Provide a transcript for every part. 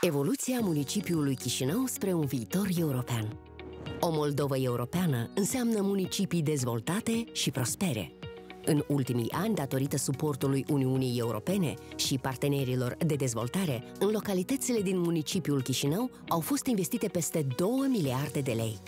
Evoluția municipiului Chișinău spre un viitor european. O Moldovă europeană înseamnă municipii dezvoltate și prospere. În ultimii ani, datorită suportului Uniunii Europene și partenerilor de dezvoltare, în localitățile din municipiul Chișinău au fost investite peste 2 miliarde de lei.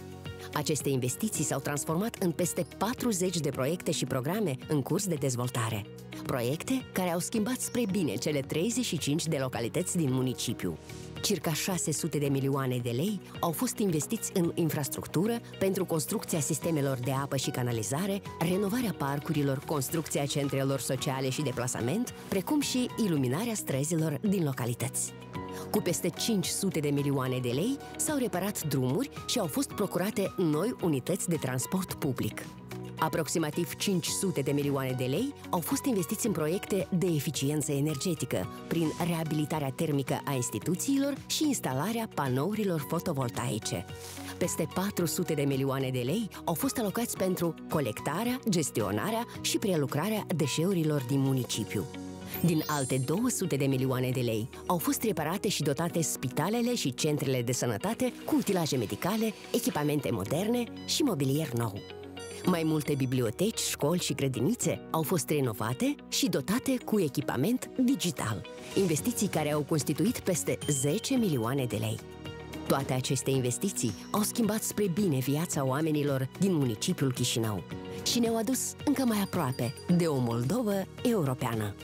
Aceste investiții s-au transformat în peste 40 de proiecte și programe în curs de dezvoltare. Proiecte care au schimbat spre bine cele 35 de localități din municipiu. Circa 600 de milioane de lei au fost investiți în infrastructură pentru construcția sistemelor de apă și canalizare, renovarea parcurilor, construcția centrelor sociale și de plasament, precum și iluminarea străzilor din localități. Cu peste 500 de milioane de lei s-au reparat drumuri și au fost procurate noi unități de transport public. Aproximativ 500 de milioane de lei au fost investiți în proiecte de eficiență energetică, prin reabilitarea termică a instituțiilor și instalarea panourilor fotovoltaice. Peste 400 de milioane de lei au fost alocați pentru colectarea, gestionarea și prelucrarea deșeurilor din municipiu. Din alte 200 de milioane de lei au fost reparate și dotate spitalele și centrele de sănătate cu utilaje medicale, echipamente moderne și mobilier nou. Mai multe biblioteci, școli și grădinițe au fost renovate și dotate cu echipament digital, investiții care au constituit peste 10 milioane de lei. Toate aceste investiții au schimbat spre bine viața oamenilor din municipiul Chișinău și ne-au adus încă mai aproape de o Moldovă europeană.